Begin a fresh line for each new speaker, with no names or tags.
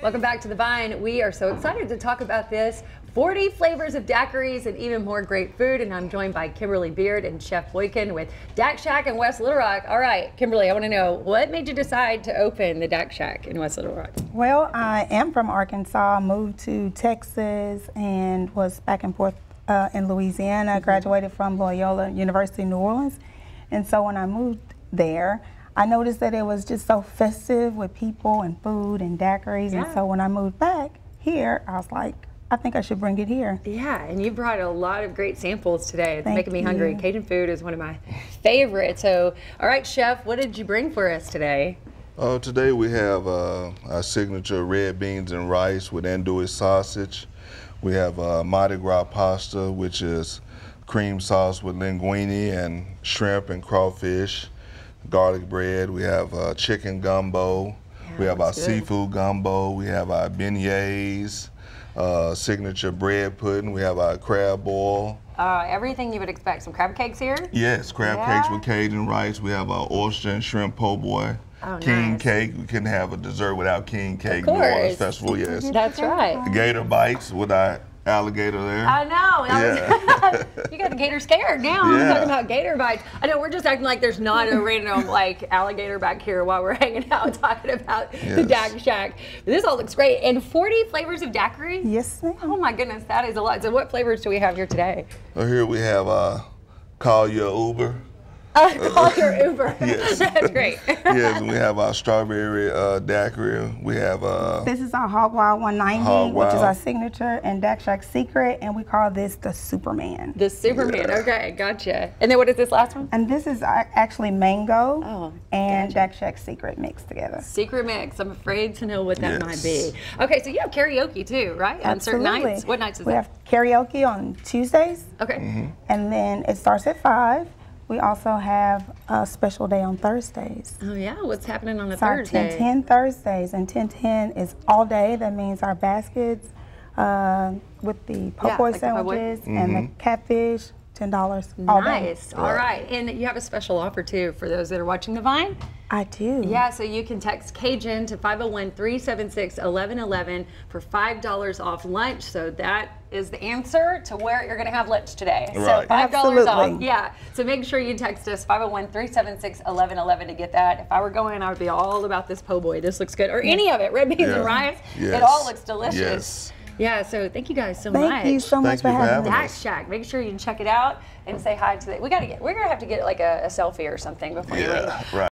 Welcome back to the Vine. We are so excited to talk about this 40 flavors of daiquiris and even more great food. And I'm joined by Kimberly Beard and Chef Boykin with DacqShack in West Little Rock. All right, Kimberly, I want to know what made you decide to open the DacqShack in West Little Rock?
Well, I am from Arkansas, moved to Texas, and was back and forth uh, in Louisiana. I graduated from Loyola University New Orleans. And so when I moved there, I noticed that it was just so festive with people and food and daiquiris.
Yeah.
And so when I moved back here, I was like, I think I should bring it here.
Yeah, and you brought a lot of great samples today. It's
Thank
making me hungry.
you.
Cajun food is one of my favorites. So, all right, Chef, what did you bring for us today?
Uh, today we have uh, our signature red beans and rice with andouille sausage. We have uh, Mardi Gras pasta, which is cream sauce with linguine and shrimp and crawfish. Garlic bread. We have uh, chicken gumbo. we have our
good.
seafood gumbo. We have our beignets. Uh, signature bread pudding. We have our crab boil.
Uh, everything you would expect. Some crab cakes here.
Yes, crab
Yeah.
cakes with Cajun rice. We have our oyster and shrimp po' boy.
Oh,
king
nice.
cake. We couldn't have a dessert without king cake.
Of
New Orleans. Festival, yes.
That's right.
Gator bites with our alligator there.
I know. I was- you got the gator scared now. I'm talking about gator bites. I know we're just acting like there's not a random like alligator back here while we're hanging out talking about the
Yes.
DacqShack. This all looks great. And 40 flavors of daiquiri?
Yes, ma'am.
Oh my goodness, that is a lot. So what flavors do we have here today?
So here we have uh, call your Uber.
Uh, call your Uber.
Yes.
That's great.
yes, and we have our strawberry uh, daiquiri. We have uh,
This is our Hog Wild 190,
Hog
which is our signature and DacqShack secret, and we call this the Superman.
The Superman.
Yeah.
Okay, gotcha. And then what is this last one?
And this is actually mango
Oh,
and DacqShack secret mixed together.
Secret mix. I'm afraid to know what that might be. Okay, so you have karaoke too, right? On certain
Absolutely.
nights. What nights is
we
that?
We have karaoke on Tuesdays,
Okay.
and then it starts at five. We also have a special day on Thursdays.
Oh yeah, what's happening on a
It's our
Thursday?
1010 Thursdays, and 1010 is all day. That means our baskets uh, with the po'
Yeah,
boy
like the po' boy.
sandwiches and the catfish, ten dollars all day.
Nice. All right. And you have a special offer too for those that are watching the Vine.
I do.
Yeah, so you can text Cajun to 501 376 1111 for $5 off lunch. So that is the answer to where you're going to have lunch today. So $5
Right.
off. Yeah. So make sure you text us 501 376 1111 to get that. If I were going, I would be all about this po' boy. This looks good. Or any of it. Red beans
Yeah.
and rice.
Yes.
It all looks delicious.
Yes.
Yeah, so thank you guys so
Thank
much.
Thank you so much
Thank
for
you for
having
having
me.
DacqShack. Make sure you check it out and say hi to the. We gotta get. We're gonna have to get like a, a selfie or something before you leave.
yeah, right.